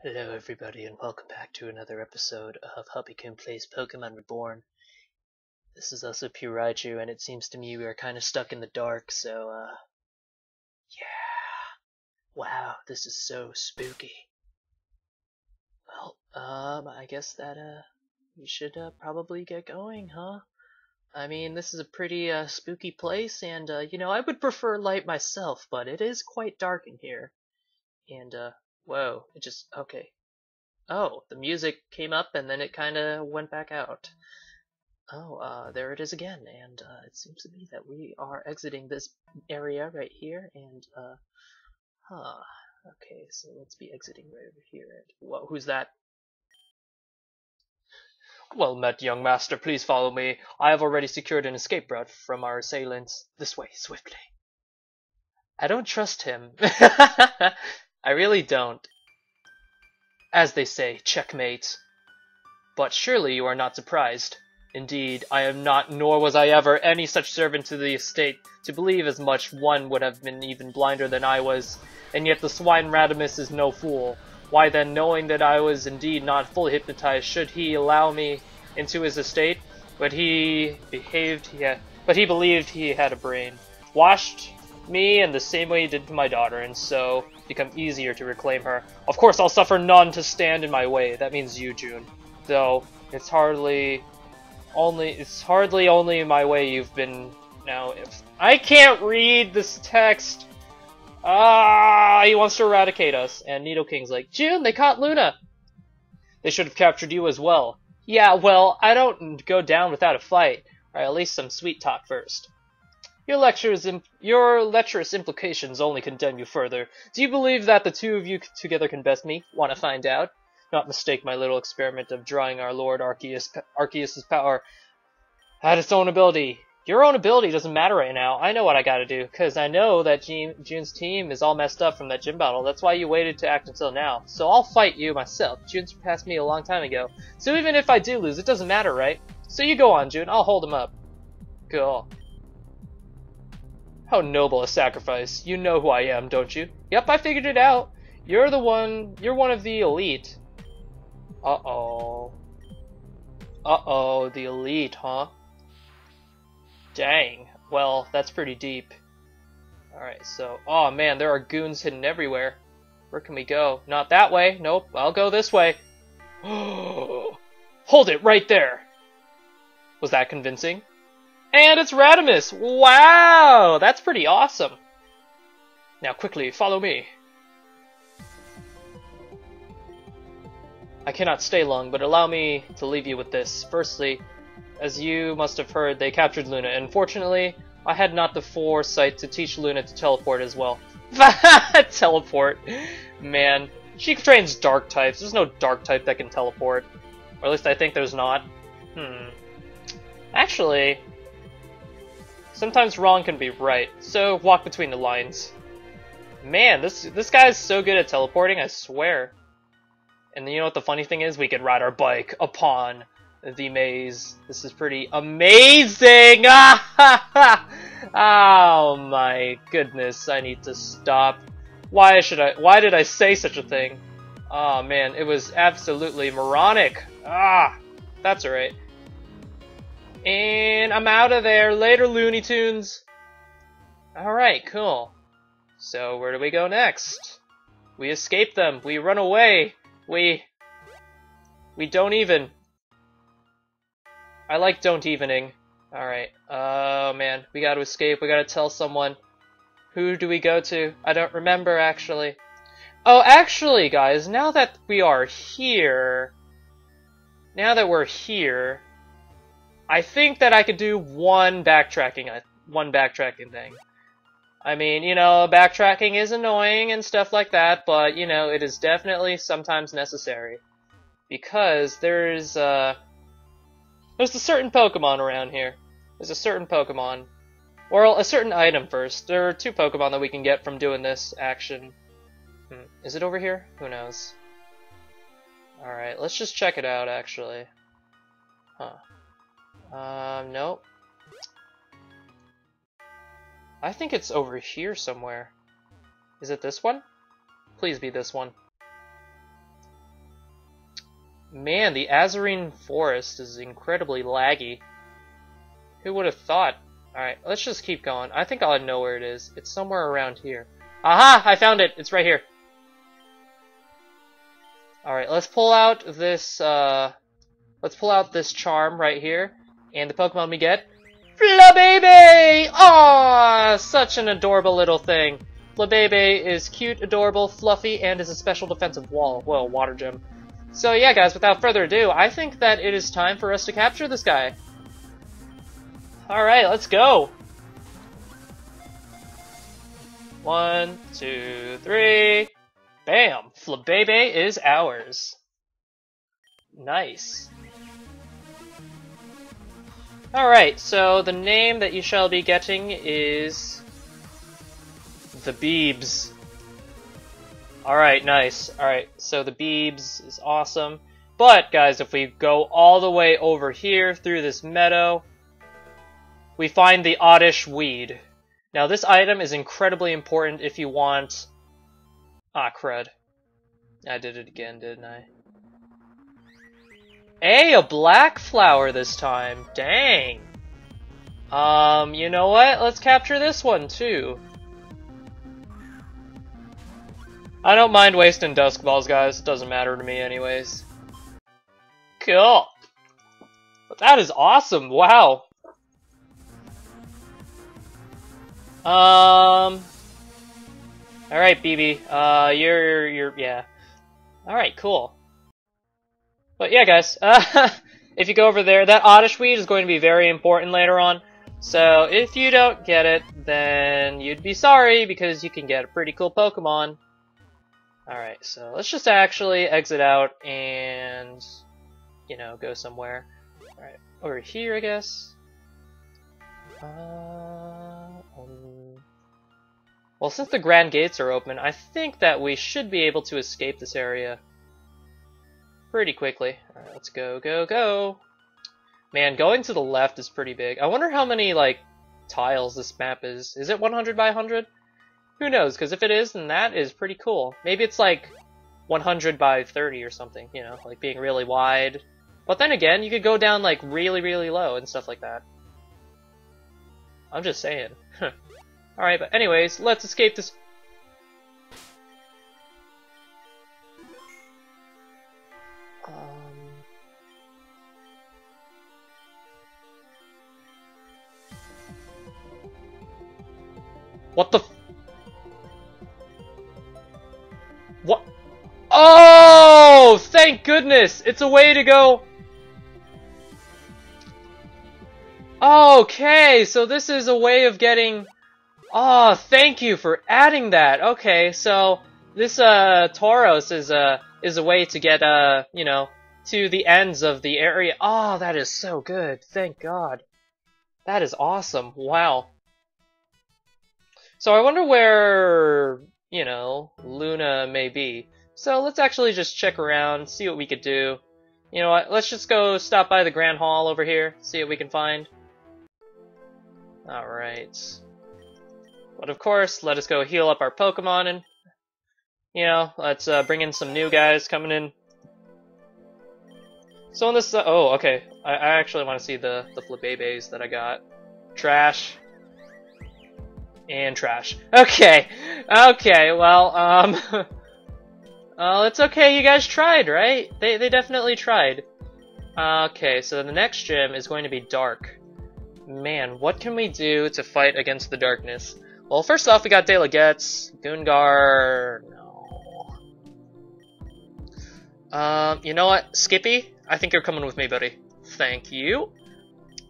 Hello, everybody, and welcome back to another episode of Hubbykun Plays Pokemon Reborn. This is also Puraichu, and it seems to me we are kind of stuck in the dark, so, uh, yeah. Wow, this is so spooky. Well, um, I guess that, uh, we should, uh, probably get going, huh? I mean, this is a pretty, uh, spooky place, and, uh, you know, I would prefer light myself, but it is quite dark in here. And, uh, Whoa, it just, okay. Oh, the music came up and then it kind of went back out. Oh, uh, there it is again, and uh, it seems to be that we are exiting this area right here, and, uh, huh. Okay, so let's be exiting right over here. And, whoa, who's that? Well met, young master, please follow me. I have already secured an escape route from our assailants. This way, swiftly. I don't trust him. I really don't. As they say, checkmate. But surely you are not surprised. Indeed, I am not, nor was I ever, any such servant to the estate. To believe as much one would have been even blinder than I was. And yet the swine Radomus is no fool. Why then, knowing that I was indeed not fully hypnotized, should he allow me into his estate? But he behaved, he had, but he believed he had a brain. Washed me in the same way he did to my daughter, and so become easier to reclaim her. Of course, I'll suffer none to stand in my way. That means you, June. Though it's hardly only it's hardly only my way you've been now. If I can't read this text. Ah, he wants to eradicate us. And Needle Nidoking's like, June, they caught Luna. They should have captured you as well. Yeah, well, I don't go down without a fight. Or at least some sweet talk first. Your lectures, your lecherous implications only condemn you further. Do you believe that the two of you together can best me? Want to find out? Not mistake my little experiment of drawing our Lord Arceus, Arceus's power at its own ability. Your own ability doesn't matter right now. I know what I gotta do, because I know that June's team is all messed up from that gym battle. That's why you waited to act until now. So I'll fight you myself. June surpassed me a long time ago. So even if I do lose, it doesn't matter, right? So you go on, June. I'll hold him up. Cool. How noble a sacrifice. You know who I am, don't you? Yep, I figured it out. You're the one, you're one of the elite. Uh-oh. Uh-oh, the elite, huh? Dang. Well, that's pretty deep. Alright, so, oh man, there are goons hidden everywhere. Where can we go? Not that way. Nope, I'll go this way. Hold it right there. Was that convincing? And it's Radomus! Wow! That's pretty awesome! Now quickly, follow me. I cannot stay long, but allow me to leave you with this. Firstly, as you must have heard, they captured Luna, and fortunately, I had not the foresight to teach Luna to teleport as well. teleport! Man, she trains dark types. There's no dark type that can teleport. Or at least I think there's not. Hmm. Actually, Sometimes wrong can be right, so walk between the lines. Man, this this guy is so good at teleporting, I swear. And you know what the funny thing is? We can ride our bike upon the maze. This is pretty amazing! oh my goodness, I need to stop. Why should I- why did I say such a thing? Oh man, it was absolutely moronic. Ah, that's alright. And I'm out of there. Later, Looney Tunes. Alright, cool. So, where do we go next? We escape them. We run away. We... We don't even. I like don't evening. Alright. Oh, man. We gotta escape. We gotta tell someone. Who do we go to? I don't remember, actually. Oh, actually, guys, now that we are here... Now that we're here... I think that I could do one backtracking, uh, one backtracking thing. I mean, you know, backtracking is annoying and stuff like that, but, you know, it is definitely sometimes necessary. Because there's, uh, there's a certain Pokemon around here. There's a certain Pokemon. Well, a certain item first. There are two Pokemon that we can get from doing this action. Hmm. Is it over here? Who knows? Alright, let's just check it out, actually. Huh. Um, nope. I think it's over here somewhere. Is it this one? Please be this one. Man, the Azurine Forest is incredibly laggy. Who would have thought? Alright, let's just keep going. I think I'll know where it is. It's somewhere around here. Aha! I found it! It's right here. Alright, let's pull out this, uh... Let's pull out this charm right here. And the Pokemon we get... Flabebe! Aww! Such an adorable little thing. Flabebe is cute, adorable, fluffy, and is a special defensive wall. Well, water gem. So yeah, guys, without further ado, I think that it is time for us to capture this guy. Alright, let's go! One, two, three. Bam! Flabebe is ours. Nice. Alright, so the name that you shall be getting is... The Beebs. Alright, nice. Alright, so the Beebs is awesome. But, guys, if we go all the way over here through this meadow, we find the Oddish Weed. Now, this item is incredibly important if you want... Ah, crud. I did it again, didn't I? Hey, a black flower this time. Dang. Um, you know what? Let's capture this one, too. I don't mind wasting Dusk Balls, guys. It doesn't matter to me anyways. Cool. That is awesome. Wow. Um. All right, BB. Uh, you're you're yeah. All right, cool. But yeah, guys. Uh, if you go over there, that Oddish Weed is going to be very important later on. So if you don't get it, then you'd be sorry because you can get a pretty cool Pokemon. Alright, so let's just actually exit out and, you know, go somewhere. Alright, over here, I guess. Uh, um, well, since the Grand Gates are open, I think that we should be able to escape this area pretty quickly. Alright, let's go, go, go! Man, going to the left is pretty big. I wonder how many, like, tiles this map is. Is it 100 by 100? Who knows, because if it is, then that is pretty cool. Maybe it's like 100 by 30 or something, you know, like being really wide. But then again, you could go down like really, really low and stuff like that. I'm just saying. Alright, but anyways, let's escape this... What the What? Oh, thank goodness! It's a way to go... Okay, so this is a way of getting... Oh, thank you for adding that. Okay, so this uh Tauros is a is a way to get uh you know to the ends of the area. Oh, that is so good. Thank God. That is awesome. Wow. So I wonder where you know, Luna may be. So let's actually just check around, see what we could do. You know what, let's just go stop by the Grand Hall over here, see what we can find. Alright. But of course, let us go heal up our Pokemon and, you know, let's uh, bring in some new guys coming in. So on this, uh, oh, okay, I, I actually want to see the, the Flabebes that I got. Trash and trash. Okay, okay, well, um, uh, it's okay, you guys tried, right? They, they definitely tried. Okay, so the next gym is going to be dark. Man, what can we do to fight against the darkness? Well, first off, we got De La Getz, Goongar, no. Um, you know what, Skippy? I think you're coming with me, buddy. Thank you.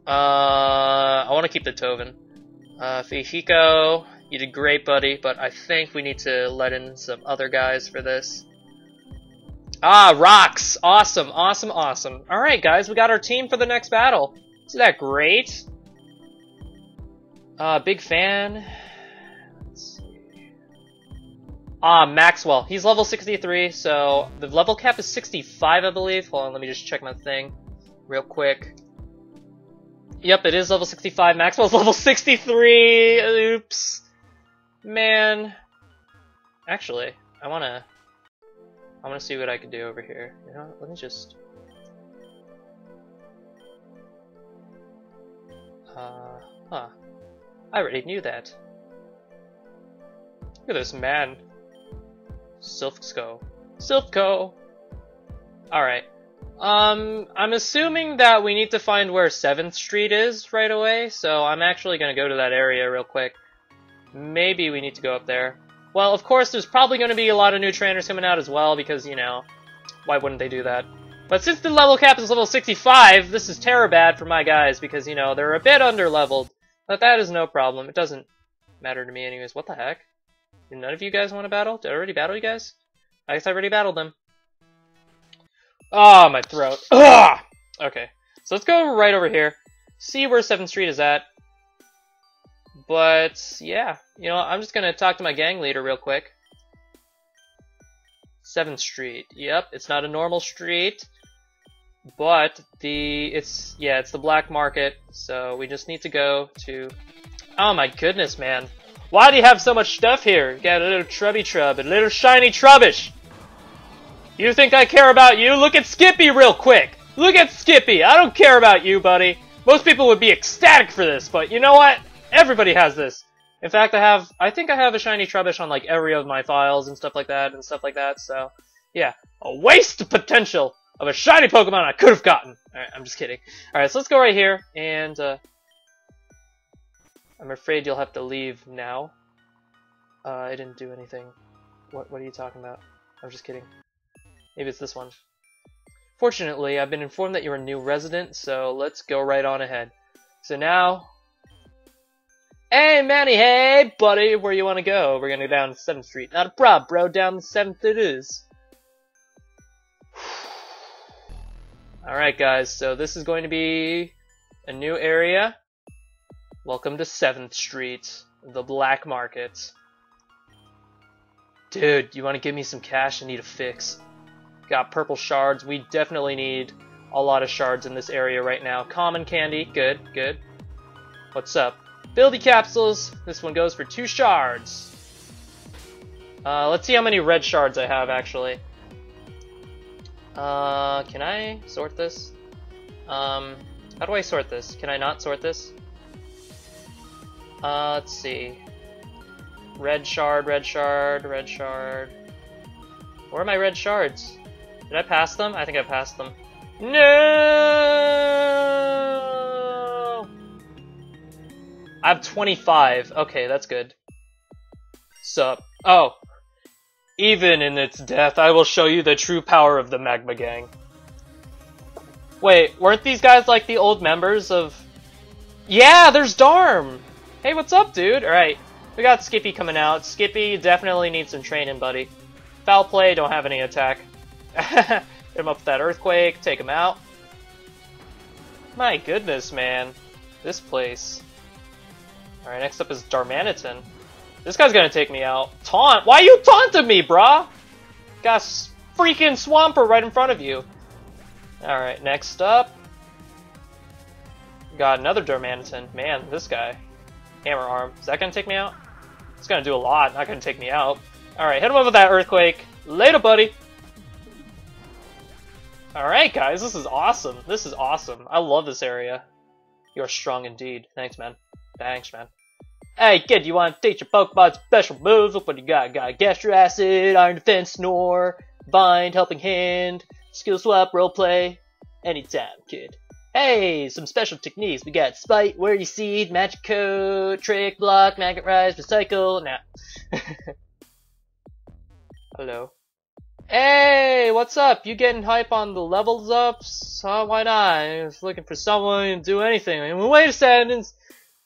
Uh, I want to keep the Tovin. Uh, Fihiko, you did great, buddy, but I think we need to let in some other guys for this. Ah, rocks! Awesome, awesome, awesome. Alright, guys, we got our team for the next battle. Isn't that great? Uh, big fan. Ah, Maxwell. He's level 63, so the level cap is 65, I believe. Hold on, let me just check my thing real quick. Yep, it is level 65. Maxwell's level 63. Oops. Man. Actually, I wanna... I want to see what I can do over here. You know, let me just. Uh, huh. I already knew that. Look at this man. Silph Co. Silphco! Alright. Um, I'm assuming that we need to find where 7th Street is right away, so I'm actually gonna go to that area real quick. Maybe we need to go up there. Well, of course, there's probably going to be a lot of new trainers coming out as well, because, you know, why wouldn't they do that? But since the level cap is level 65, this is terror bad for my guys, because, you know, they're a bit under-leveled. But that is no problem. It doesn't matter to me anyways. What the heck? Did none of you guys want to battle? Did I already battle you guys? I guess I already battled them. Ah, oh, my throat. Ugh! Okay, so let's go right over here. See where 7th Street is at. But, yeah. You know, I'm just gonna talk to my gang leader real quick. 7th Street. Yep, it's not a normal street. But the it's yeah, it's the black market, so we just need to go to Oh my goodness, man. Why do you have so much stuff here? You got a little trubby trub, a little shiny trubbish. You think I care about you? Look at Skippy real quick. Look at Skippy. I don't care about you, buddy. Most people would be ecstatic for this, but you know what? Everybody has this. In fact, I have, I think I have a shiny Trubbish on like every of my files and stuff like that and stuff like that, so yeah. A waste of potential of a shiny Pokemon I could have gotten. Alright, I'm just kidding. Alright, so let's go right here, and uh, I'm afraid you'll have to leave now. Uh, I didn't do anything. What, what are you talking about? I'm just kidding. Maybe it's this one. Fortunately, I've been informed that you're a new resident, so let's go right on ahead. So now, Hey, Manny, hey, buddy, where you want to go? We're gonna go down 7th Street. Not a prob, bro, down the 7th it is. Alright, guys, so this is going to be a new area. Welcome to 7th Street, the black market. Dude, you want to give me some cash? I need a fix. Got purple shards. We definitely need a lot of shards in this area right now. Common candy, good, good. What's up? Buildy capsules. This one goes for two shards. Uh, let's see how many red shards I have, actually. Uh, can I sort this? Um, how do I sort this? Can I not sort this? Uh, let's see. Red shard, red shard, red shard. Where are my red shards? Did I pass them? I think I passed them. No! I have 25. Okay, that's good. Sup? Oh. Even in its death, I will show you the true power of the Magma Gang. Wait, weren't these guys like the old members of... Yeah, there's Darm! Hey, what's up, dude? Alright, we got Skippy coming out. Skippy definitely needs some training, buddy. Foul play, don't have any attack. Hit him up with that Earthquake, take him out. My goodness, man. This place. Alright, next up is Darmanitan. This guy's gonna take me out. Taunt? Why you taunting me, brah? Got freaking Swampert right in front of you. Alright, next up. Got another Darmanitan. Man, this guy. Hammer Arm. Is that gonna take me out? It's gonna do a lot, not gonna take me out. Alright, hit him up with that Earthquake. Later, buddy! Alright, guys, this is awesome. This is awesome. I love this area. You're strong indeed. Thanks, man. Thanks, man. Hey kid, you want to teach your Pokemon special moves? Look what you got. Got Gastro Acid, Iron Defense, Snore, Bind, Helping Hand, Skill Swap, Roleplay. Anytime, kid. Hey, some special techniques. We got Spite, Worry Seed, Magic Coat, Trick, Block, Magnet Rise, Recycle. Now. Hello. Hey, what's up? You getting hype on the levels ups? Huh, why not? I was looking for someone to do anything. I mean, wait a second.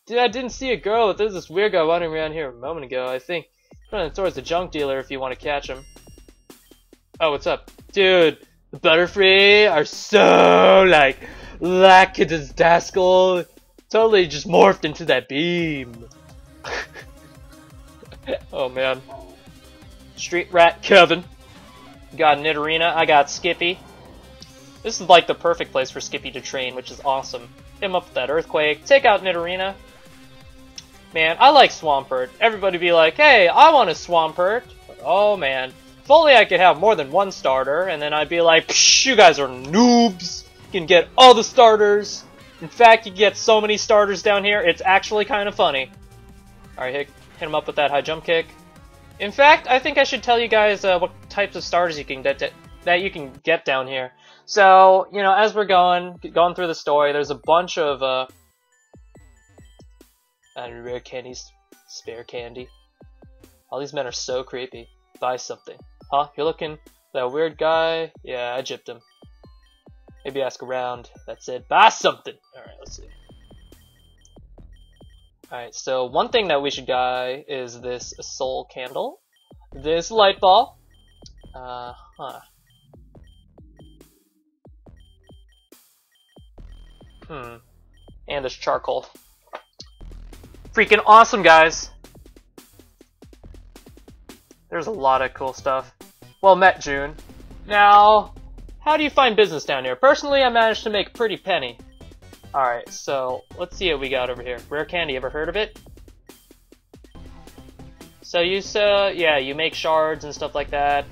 Dude, I didn't see a girl, there's this weird guy running around here a moment ago. I think running towards the junk dealer if you want to catch him. Oh, what's up? Dude, the Butterfree are so, like, lackadaskal. Totally just morphed into that beam. oh, man. Street Rat Kevin. Got Nidorina. I got Skippy. This is like the perfect place for Skippy to train, which is awesome. Hit him up with that Earthquake. Take out Nidorina. Man, I like Swampert. Everybody be like, hey, I want a Swampert. But, oh man, If only I could have more than one starter, and then I'd be like, Psh, you guys are noobs. You can get all the starters. In fact, you get so many starters down here, it's actually kind of funny. Alright, hit, hit him up with that high jump kick. In fact, I think I should tell you guys uh, what types of stars you can get that you can get down here. So, you know, as we're going, going through the story, there's a bunch of, uh, and rare candies, spare candy. All these men are so creepy. Buy something. Huh? You're looking that weird guy? Yeah, I gypped him. Maybe ask around. That's it. Buy something! Alright, let's see. Alright, so one thing that we should buy is this soul candle. This light ball. Uh, huh. Hmm. And this charcoal. Freaking awesome, guys! There's a lot of cool stuff. Well met, June. Now, how do you find business down here? Personally, I managed to make a pretty penny. Alright, so let's see what we got over here. Rare candy, ever heard of it? So you, uh, yeah, you make shards and stuff like that.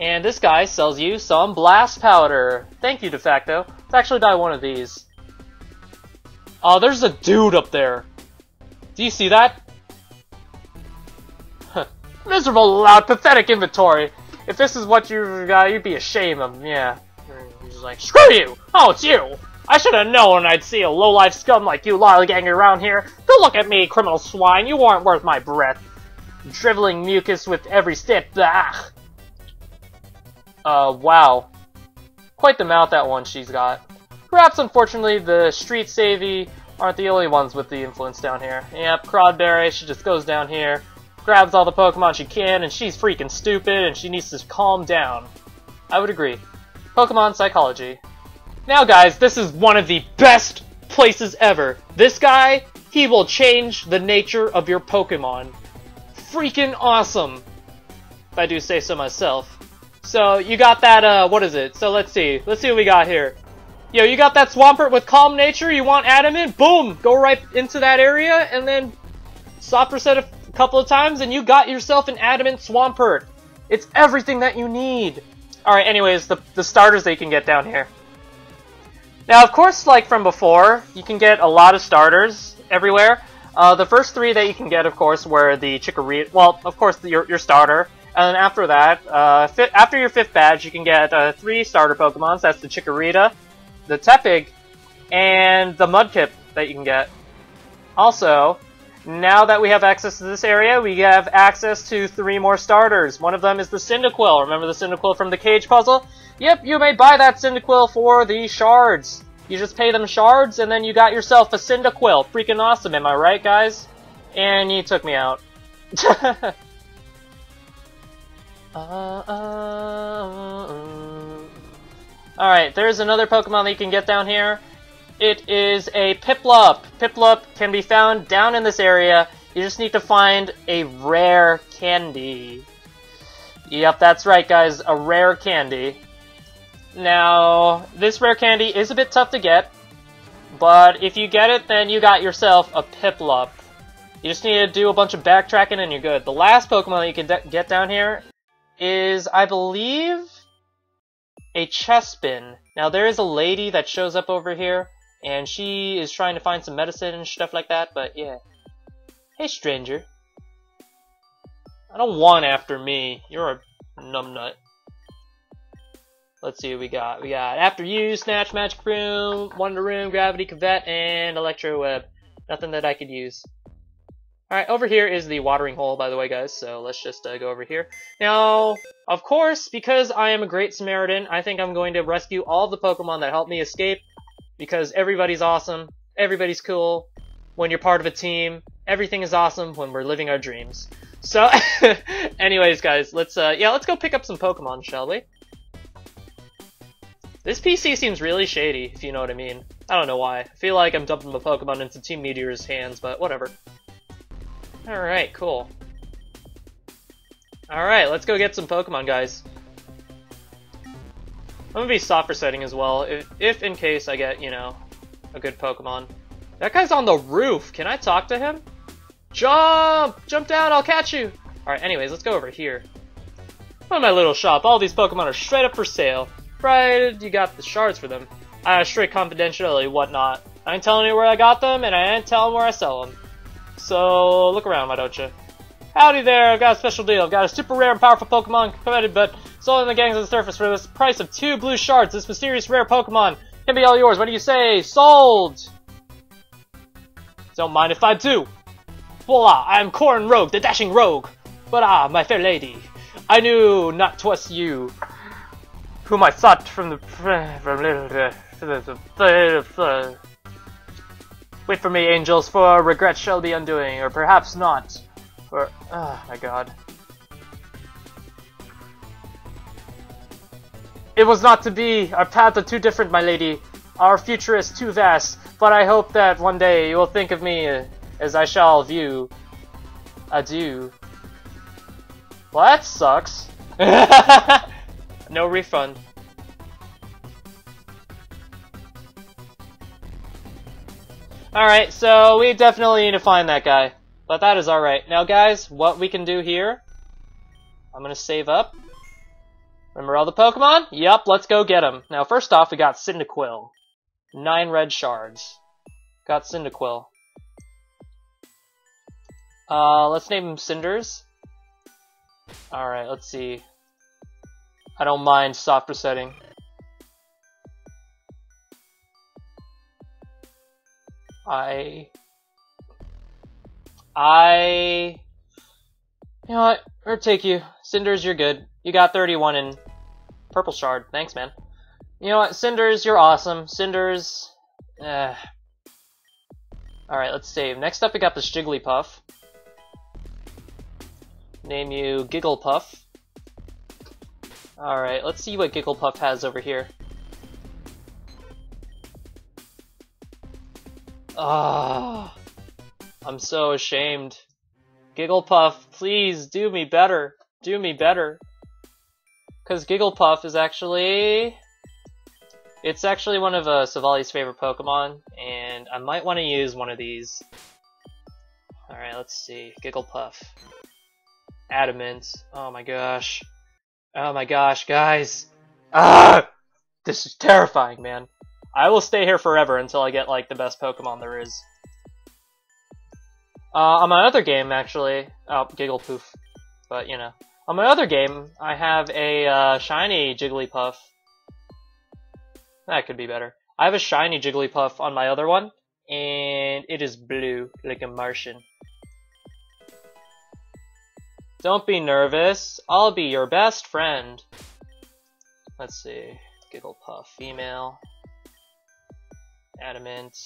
And this guy sells you some blast powder. Thank you, De facto. Let's actually buy one of these. Oh, there's a dude up there. Do you see that? Huh. Miserable, loud, pathetic inventory. If this is what you got, you'd be ashamed of, yeah. He's like, screw you! Oh, it's you! I should have known I'd see a low-life scum like you lollygagging around here. Don't look at me, criminal swine. You aren't worth my breath. Driveling mucus with every step. Bah! Uh, wow. Quite the mouth that one she's got. Perhaps, unfortunately, the street savvy aren't the only ones with the influence down here. Yep, Craudburry, she just goes down here, grabs all the Pokemon she can, and she's freaking stupid, and she needs to calm down. I would agree. Pokemon Psychology. Now guys, this is one of the best places ever. This guy, he will change the nature of your Pokemon. Freaking awesome! If I do say so myself. So, you got that, uh, what is it? So let's see. Let's see what we got here. Yo, you got that Swampert with Calm Nature? You want Adamant? Boom! Go right into that area, and then soft reset a couple of times, and you got yourself an Adamant Swampert. It's everything that you need. Alright, anyways, the, the starters that you can get down here. Now, of course, like from before, you can get a lot of starters everywhere. Uh, the first three that you can get, of course, were the Chikorita. Well, of course, the, your, your starter. And after that, uh, after your fifth badge, you can get uh, three starter Pokemons. That's the Chikorita, the Tepig, and the Mudkip that you can get. Also, now that we have access to this area, we have access to three more starters. One of them is the Cyndaquil. Remember the Cyndaquil from the cage puzzle? Yep, you may buy that Cyndaquil for the shards. You just pay them shards, and then you got yourself a Cyndaquil. Freaking awesome, am I right, guys? And you took me out. uh, uh, uh, Alright, there's another Pokemon that you can get down here. It is a Piplup. Piplup can be found down in this area. You just need to find a rare candy. Yep, that's right, guys. A rare candy. Now, this rare candy is a bit tough to get, but if you get it, then you got yourself a Piplup. You just need to do a bunch of backtracking and you're good. The last Pokemon that you can get down here is, I believe, a Chespin. Now, there is a lady that shows up over here and she is trying to find some medicine and stuff like that, but yeah. Hey, stranger. I don't want after me. You're a numbnut. Let's see what we got. We got After You, Snatch, Magic Room, Wonder Room, Gravity Cuvette, and Electro Web. Nothing that I could use. Alright, over here is the watering hole, by the way, guys, so let's just uh, go over here. Now, of course, because I am a great Samaritan, I think I'm going to rescue all the Pokemon that helped me escape because everybody's awesome, everybody's cool when you're part of a team, everything is awesome when we're living our dreams. So, anyways, guys, let's, uh, yeah, let's go pick up some Pokemon, shall we? This PC seems really shady, if you know what I mean. I don't know why. I feel like I'm dumping my Pokemon into Team Meteor's hands, but whatever. Alright, cool. Alright, let's go get some Pokemon, guys. I'm gonna be soft resetting as well, if, if in case I get, you know, a good Pokemon. That guy's on the roof! Can I talk to him? Jump! Jump down, I'll catch you! Alright, anyways, let's go over here. Oh, my little shop. All these Pokemon are straight up for sale. Right, you got the shards for them. I have straight confidentiality, whatnot. I ain't telling you where I got them, and I ain't telling where I sell them. So, look around, why don't you? Howdy there, I've got a special deal. I've got a super rare and powerful Pokemon, coveted but sold in the gangs on the surface for the price of two blue shards. This mysterious rare Pokemon can be all yours. What do you say? Sold! Don't mind if I do. Voila, I am Corn Rogue, the dashing rogue. But ah, my fair lady, I knew not 'twas you, whom I sought from the from little. Wait for me, angels, for regret shall be undoing, or perhaps not. For oh my god. It was not to be. Our paths are too different, my lady. Our future is too vast. But I hope that one day you will think of me as I shall view. Adieu. Well, that sucks. no refund. Alright, so we definitely need to find that guy. But that is alright. Now guys, what we can do here... I'm gonna save up. Remember all the Pokemon? Yup, let's go get them. Now first off, we got Cyndaquil. Nine red shards. Got Cyndaquil. Uh, let's name him Cinders. Alright, let's see. I don't mind soft resetting. I... I... You know what? Or take you. Cinders, you're good. You got 31 in Purple Shard. Thanks, man. You know what? Cinders, you're awesome. Cinders... Eh. Alright, let's save. Next up, we got this Jigglypuff. Name you Gigglepuff. Alright, let's see what Gigglepuff has over here. Ah, I'm so ashamed. Gigglepuff, please do me better. Do me better. Because Gigglepuff is actually... It's actually one of uh, Savali's favorite Pokemon, and I might want to use one of these. Alright, let's see. Gigglepuff. Adamant. Oh my gosh. Oh my gosh, guys. Ah! This is terrifying, man. I will stay here forever until I get, like, the best Pokemon there is. Uh, on my other game, actually... Oh, Gigglepoof. But, you know. On my other game, I have a uh, shiny Jigglypuff. That could be better. I have a shiny Jigglypuff on my other one, and it is blue, like a Martian. Don't be nervous. I'll be your best friend. Let's see. Gigglepuff, female. Adamant.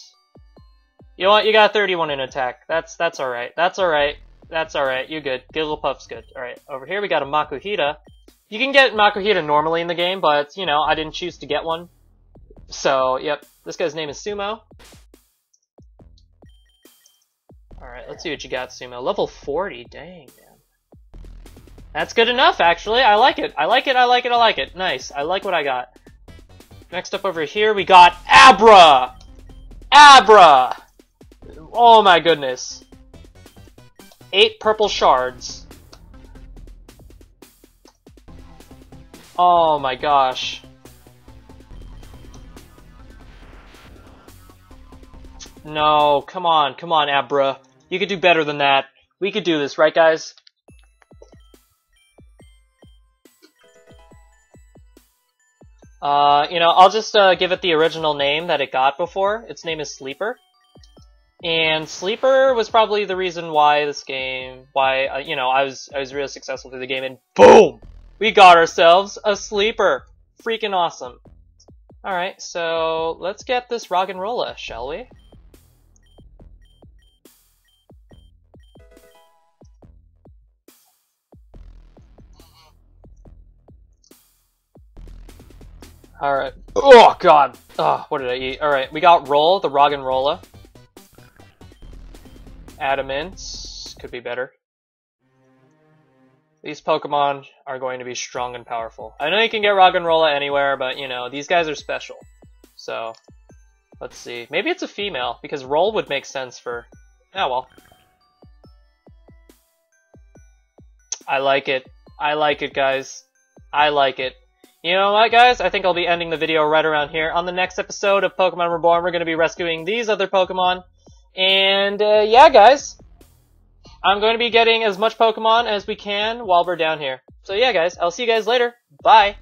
You know what? You got 31 in attack. That's that's all right. That's all right. That's all right. You good. Gigglepuff's good. All right. Over here we got a Makuhita. You can get Makuhita normally in the game, but you know I didn't choose to get one. So yep, this guy's name is Sumo. All right. Let's see what you got, Sumo. Level 40. Dang man. That's good enough, actually. I like it. I like it. I like it. I like it. Nice. I like what I got. Next up over here, we got Abra! Abra! Oh my goodness. Eight purple shards. Oh my gosh. No, come on, come on, Abra. You could do better than that. We could do this, right guys? Uh, you know, I'll just uh, give it the original name that it got before. Its name is Sleeper. And Sleeper was probably the reason why this game, why, uh, you know, I was, I was really successful through the game, and BOOM! We got ourselves a Sleeper! Freaking awesome. Alright, so let's get this Roggenrola, shall we? Alright. Oh, God. Oh, what did I eat? Alright, we got Roll, the Roggenrola. Adamant. Could be better. These Pokemon are going to be strong and powerful. I know you can get Roggenrola anywhere, but, you know, these guys are special. So, let's see. Maybe it's a female, because Roll would make sense for... Oh, well. I like it. I like it, guys. I like it. You know what, guys? I think I'll be ending the video right around here. On the next episode of Pokemon Reborn, we're going to be rescuing these other Pokemon. And, uh, yeah, guys. I'm going to be getting as much Pokemon as we can while we're down here. So yeah, guys, I'll see you guys later. Bye!